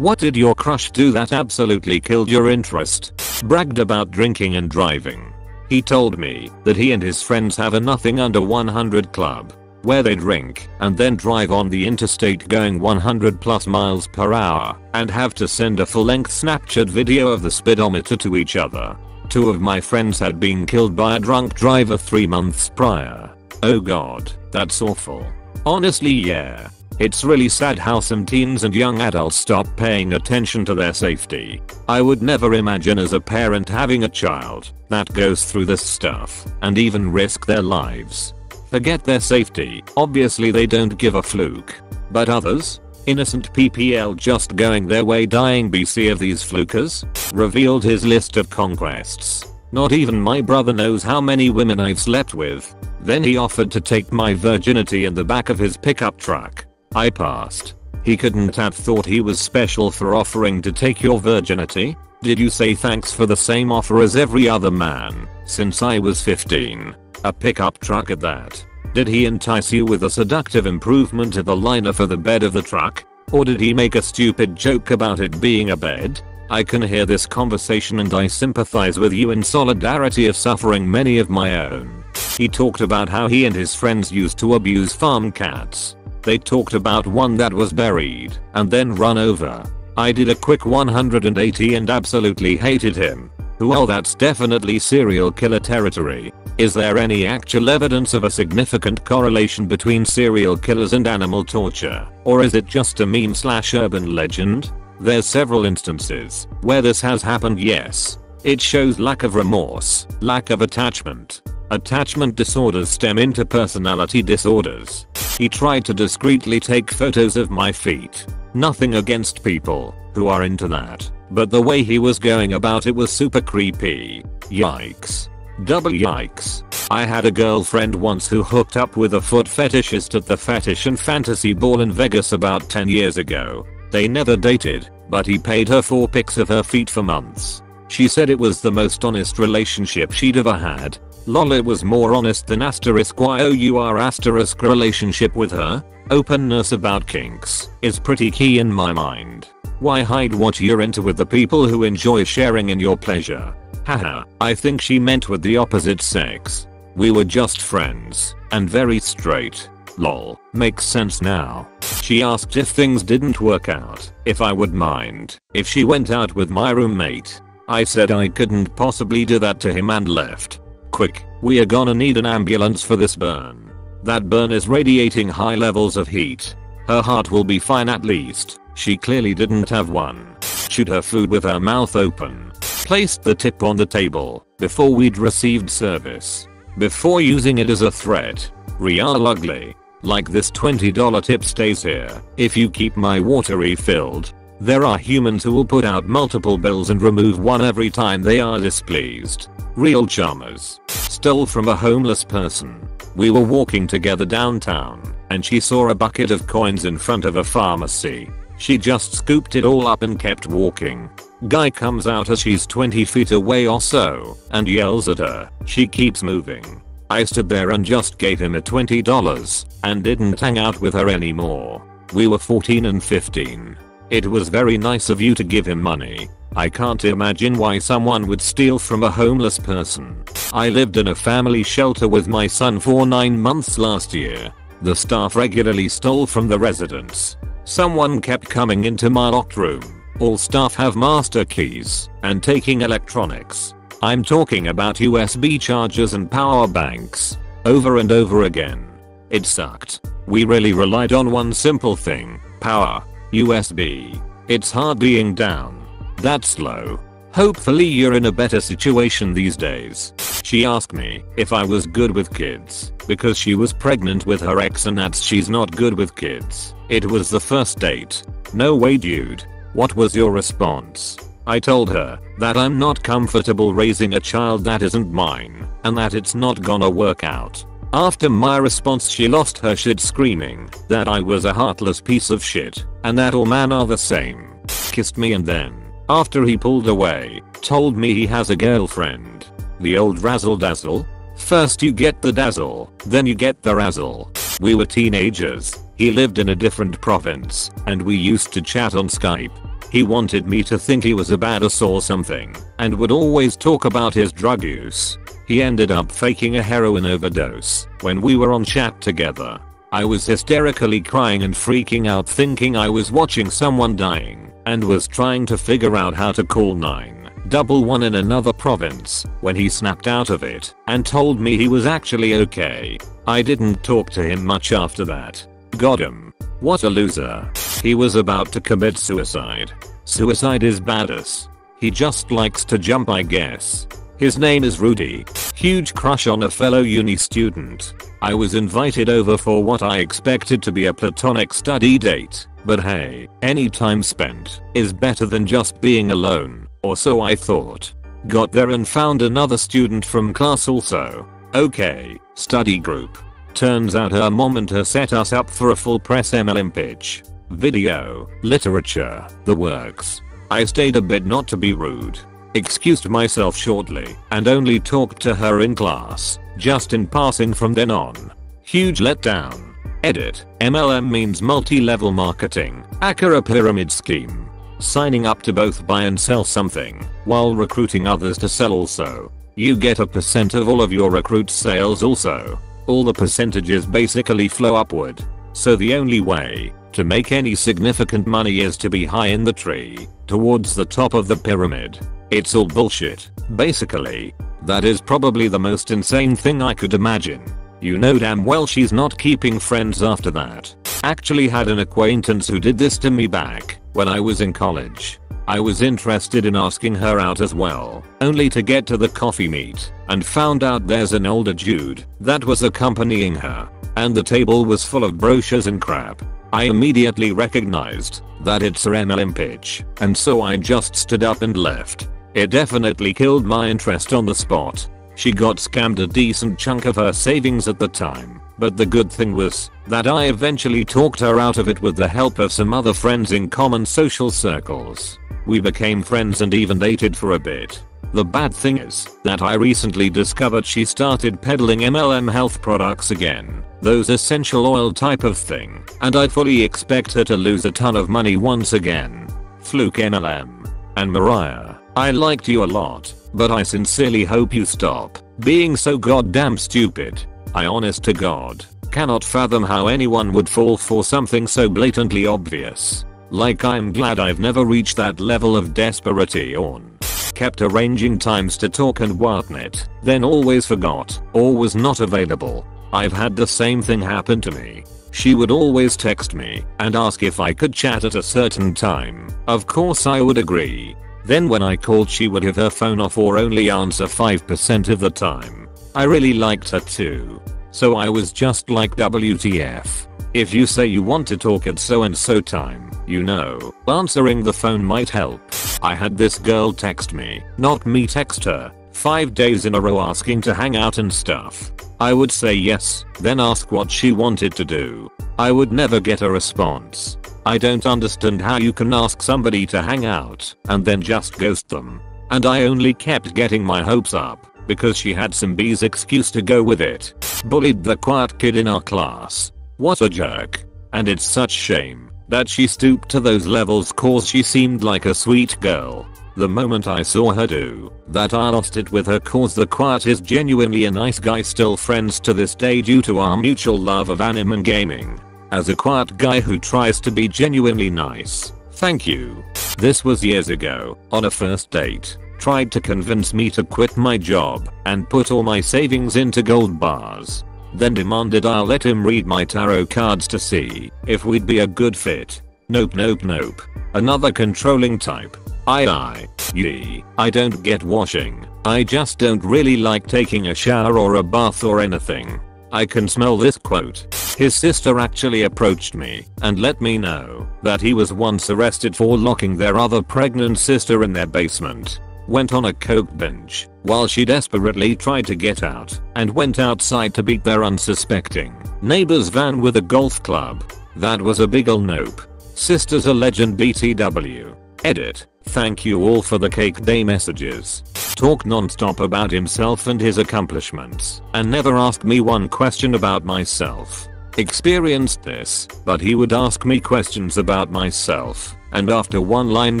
What did your crush do that absolutely killed your interest? Bragged about drinking and driving. He told me that he and his friends have a nothing under 100 club where they drink and then drive on the interstate going 100 plus miles per hour and have to send a full length Snapchat video of the speedometer to each other. Two of my friends had been killed by a drunk driver 3 months prior. Oh god, that's awful. Honestly yeah. It's really sad how some teens and young adults stop paying attention to their safety. I would never imagine as a parent having a child that goes through this stuff and even risk their lives. Forget their safety, obviously they don't give a fluke. But others? Innocent PPL just going their way dying BC of these flukers? Revealed his list of conquests. Not even my brother knows how many women I've slept with. Then he offered to take my virginity in the back of his pickup truck. I passed. He couldn't have thought he was special for offering to take your virginity? Did you say thanks for the same offer as every other man, since I was 15? A pickup truck at that. Did he entice you with a seductive improvement of the liner for the bed of the truck? Or did he make a stupid joke about it being a bed? I can hear this conversation and I sympathize with you in solidarity of suffering many of my own. He talked about how he and his friends used to abuse farm cats. They talked about one that was buried and then run over. I did a quick 180 and absolutely hated him. Well that's definitely serial killer territory. Is there any actual evidence of a significant correlation between serial killers and animal torture? Or is it just a meme slash urban legend? There's several instances where this has happened yes. It shows lack of remorse, lack of attachment. Attachment disorders stem into personality disorders. He tried to discreetly take photos of my feet. Nothing against people who are into that, but the way he was going about it was super creepy. Yikes. Double yikes. I had a girlfriend once who hooked up with a foot fetishist at the Fetish and Fantasy Ball in Vegas about 10 years ago. They never dated, but he paid her for pics of her feet for months. She said it was the most honest relationship she'd ever had. Lol was more honest than asterisk your asterisk relationship with her. Openness about kinks is pretty key in my mind. Why hide what you're into with the people who enjoy sharing in your pleasure? Haha, I think she meant with the opposite sex. We were just friends, and very straight. Lol, makes sense now. She asked if things didn't work out, if I would mind, if she went out with my roommate. I said I couldn't possibly do that to him and left. Quick, we are gonna need an ambulance for this burn. That burn is radiating high levels of heat. Her heart will be fine at least. She clearly didn't have one. Chewed her food with her mouth open. Placed the tip on the table before we'd received service. Before using it as a threat. Real ugly. Like this $20 tip stays here if you keep my water refilled. There are humans who will put out multiple bills and remove one every time they are displeased. Real charmers. Stole from a homeless person. We were walking together downtown and she saw a bucket of coins in front of a pharmacy. She just scooped it all up and kept walking. Guy comes out as she's 20 feet away or so and yells at her. She keeps moving. I stood there and just gave him a $20 and didn't hang out with her anymore. We were 14 and 15. It was very nice of you to give him money. I can't imagine why someone would steal from a homeless person. I lived in a family shelter with my son for 9 months last year. The staff regularly stole from the residents. Someone kept coming into my locked room. All staff have master keys and taking electronics. I'm talking about USB chargers and power banks. Over and over again. It sucked. We really relied on one simple thing. Power. USB. It's hard being down. That's slow. Hopefully you're in a better situation these days. She asked me if I was good with kids because she was pregnant with her ex and that's she's not good with kids. It was the first date. No way dude. What was your response? I told her that I'm not comfortable raising a child that isn't mine and that it's not gonna work out. After my response she lost her shit screaming that I was a heartless piece of shit and that all men are the same. Kissed me and then, after he pulled away, told me he has a girlfriend. The old razzle dazzle? First you get the dazzle, then you get the razzle. We were teenagers, he lived in a different province, and we used to chat on Skype. He wanted me to think he was a badass or something and would always talk about his drug use. He ended up faking a heroin overdose when we were on chat together. I was hysterically crying and freaking out thinking I was watching someone dying and was trying to figure out how to call 911 in another province when he snapped out of it and told me he was actually okay. I didn't talk to him much after that. Got him. What a loser. He was about to commit suicide. Suicide is badass. He just likes to jump I guess. His name is Rudy. Huge crush on a fellow uni student. I was invited over for what I expected to be a platonic study date. But hey, any time spent is better than just being alone, or so I thought. Got there and found another student from class also. Okay, study group. Turns out her mom and her set us up for a full press MLM pitch. Video, literature, the works. I stayed a bit not to be rude. Excused myself shortly and only talked to her in class, just in passing from then on. Huge letdown. Edit. MLM means multi-level marketing, aka pyramid scheme. Signing up to both buy and sell something, while recruiting others to sell also. You get a percent of all of your recruit sales also. All the percentages basically flow upward. So the only way to make any significant money is to be high in the tree, towards the top of the pyramid. It's all bullshit, basically. That is probably the most insane thing I could imagine. You know damn well she's not keeping friends after that. Actually had an acquaintance who did this to me back when I was in college. I was interested in asking her out as well, only to get to the coffee meet and found out there's an older dude that was accompanying her and the table was full of brochures and crap. I immediately recognized that it's her MLM pitch and so I just stood up and left. It definitely killed my interest on the spot she got scammed a decent chunk of her savings at the time, but the good thing was that I eventually talked her out of it with the help of some other friends in common social circles. We became friends and even dated for a bit. The bad thing is that I recently discovered she started peddling MLM health products again, those essential oil type of thing, and I fully expect her to lose a ton of money once again. Fluke MLM. And Mariah, I liked you a lot, but I sincerely hope you stop being so goddamn stupid. I honest to god cannot fathom how anyone would fall for something so blatantly obvious. Like I'm glad I've never reached that level of desperate on. Kept arranging times to talk and whatnot, then always forgot, or was not available. I've had the same thing happen to me. She would always text me and ask if I could chat at a certain time. Of course I would agree, then when I called she would have her phone off or only answer 5% of the time. I really liked her too. So I was just like WTF. If you say you want to talk at so and so time, you know, answering the phone might help. I had this girl text me, not me text her, 5 days in a row asking to hang out and stuff. I would say yes, then ask what she wanted to do. I would never get a response. I don't understand how you can ask somebody to hang out and then just ghost them. And I only kept getting my hopes up because she had some B's excuse to go with it. Bullied the quiet kid in our class. What a jerk. And it's such shame that she stooped to those levels cause she seemed like a sweet girl. The moment I saw her do that I lost it with her cause the quiet is genuinely a nice guy still friends to this day due to our mutual love of anime and gaming. As a quiet guy who tries to be genuinely nice. Thank you. This was years ago, on a first date. Tried to convince me to quit my job and put all my savings into gold bars. Then demanded I'll let him read my tarot cards to see if we'd be a good fit. Nope nope nope. Another controlling type. I I. Yee. I don't get washing. I just don't really like taking a shower or a bath or anything. I can smell this quote. His sister actually approached me and let me know that he was once arrested for locking their other pregnant sister in their basement. Went on a coke binge while she desperately tried to get out and went outside to beat their unsuspecting neighbor's van with a golf club. That was a big ol' nope. Sister's a legend BTW. Edit. Thank you all for the cake day messages. Talk non-stop about himself and his accomplishments and never ask me one question about myself. experienced this, but he would ask me questions about myself, and after one line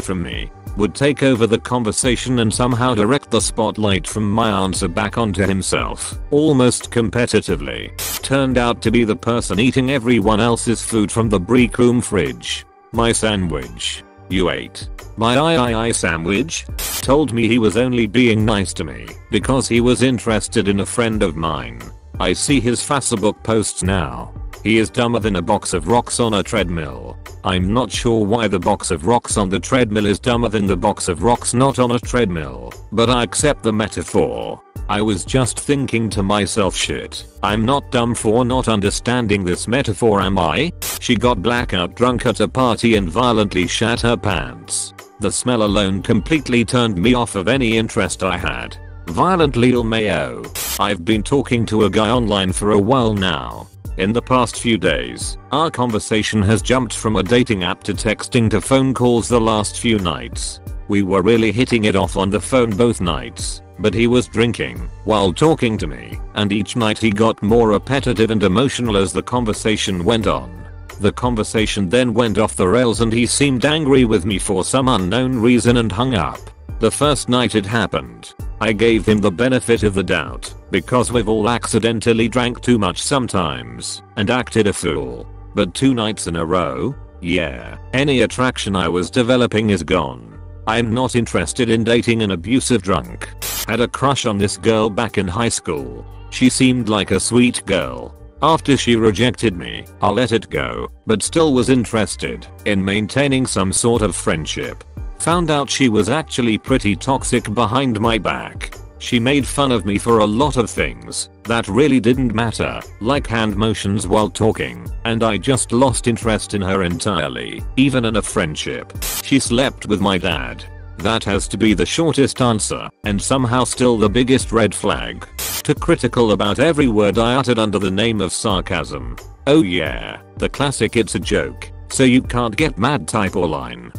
from me, would take over the conversation and somehow direct the spotlight from my answer back onto himself, almost competitively. Turned out to be the person eating everyone else's food from the break room fridge. My sandwich. You ate. My I I I sandwich? Told me he was only being nice to me because he was interested in a friend of mine. I see his Facebook posts now. He is dumber than a box of rocks on a treadmill. I'm not sure why the box of rocks on the treadmill is dumber than the box of rocks not on a treadmill, but I accept the metaphor. I was just thinking to myself shit, I'm not dumb for not understanding this metaphor am I? She got blackout drunk at a party and violently shat her pants. The smell alone completely turned me off of any interest I had. Violently oh, Mayo. I've been talking to a guy online for a while now. In the past few days, our conversation has jumped from a dating app to texting to phone calls the last few nights. We were really hitting it off on the phone both nights, but he was drinking while talking to me, and each night he got more repetitive and emotional as the conversation went on. The conversation then went off the rails and he seemed angry with me for some unknown reason and hung up. The first night it happened, I gave him the benefit of the doubt, because we've all accidentally drank too much sometimes, and acted a fool. But two nights in a row? Yeah, any attraction I was developing is gone. I'm not interested in dating an abusive drunk. Had a crush on this girl back in high school. She seemed like a sweet girl. After she rejected me, I let it go, but still was interested in maintaining some sort of friendship. Found out she was actually pretty toxic behind my back. She made fun of me for a lot of things that really didn't matter, like hand motions while talking, and I just lost interest in her entirely, even in a friendship. She slept with my dad. That has to be the shortest answer, and somehow still the biggest red flag. To critical about every word I uttered under the name of sarcasm. Oh yeah, the classic it's a joke, so you can't get mad type or line.